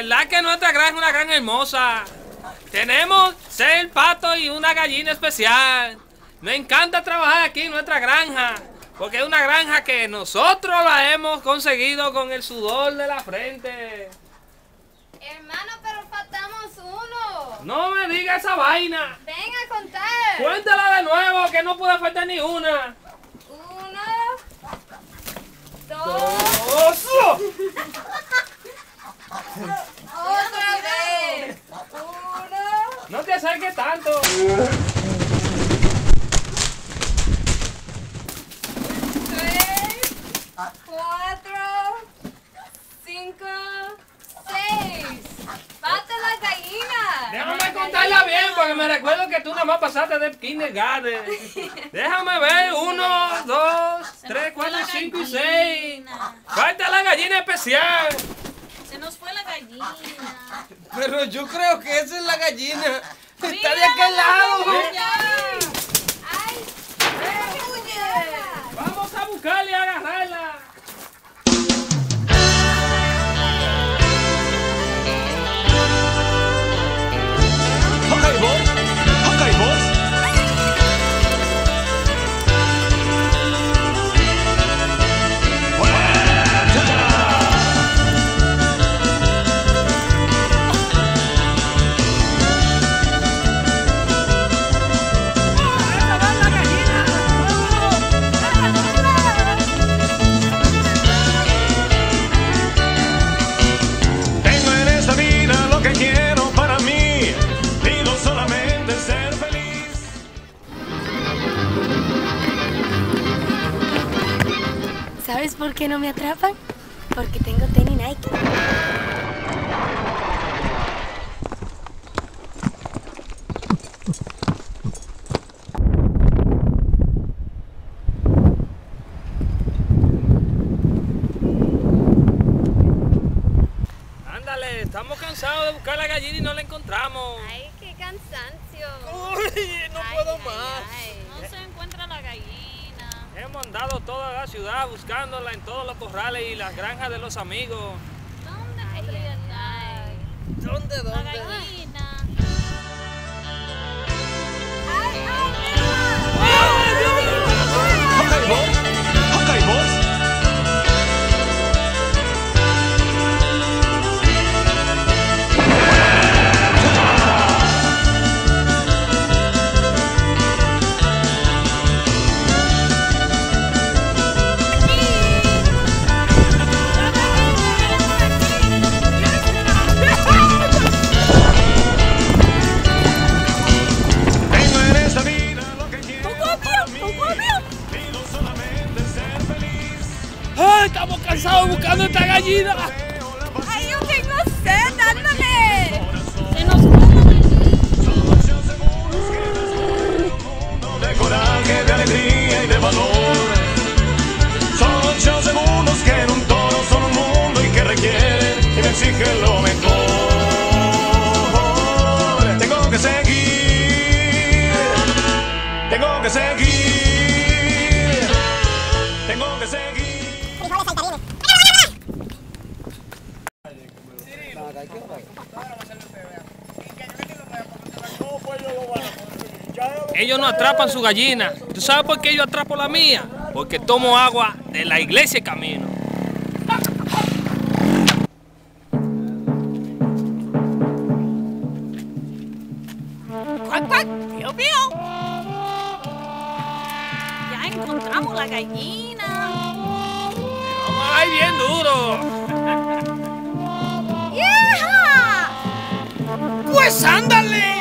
es una granja hermosa. Tenemos seis patos y una gallina especial. Me encanta trabajar aquí en nuestra granja. Porque es una granja que nosotros la hemos conseguido con el sudor de la frente. Hermano, pero faltamos uno. No me diga esa vaina. Ven a contar. Cuéntala de nuevo, que no puede faltar ni una. Uno, dos, ¡Oso! No te acerques tanto. tres, cuatro, cinco, seis. Falta la gallina. Déjame contarla bien, porque me recuerdo que tú nada más pasaste de kindergarten. Déjame ver, uno, dos, tres, cuatro, cinco y seis. Falta la gallina especial. Se nos fue la gallina. Pero yo creo que esa es la gallina. Está de aquel lado. ¿Sabes por qué no me atrapan? Porque tengo tenis Nike. Ándale, estamos cansados de buscar la gallina y no la encontramos. Ay, qué cansancio. Uy, no Ay, puedo ay, más. ay. No se encuentra la gallina. Hemos andado toda la ciudad buscándola en todos los corrales y las granjas de los amigos. ¿Dónde podría estar? ¿Dónde, dónde? Cansados buscando esta gallina! ay, yo tengo sed, ándale. Se nos fue la gallina. Son ocho segundos que transcurren un mundo de coraje, de alegría y de valor. Son ocho segundos que en un toro son un mundo y que requieren y me exigen lo Ellos no atrapan su gallina. ¿Tú sabes por qué yo atrapo la mía? Porque tomo agua de la iglesia y camino. ¡Cuac, cuac! ¡Pío, pío! Ya encontramos la gallina. Vamos ahí bien duro. ¡Yaja! Pues ándale.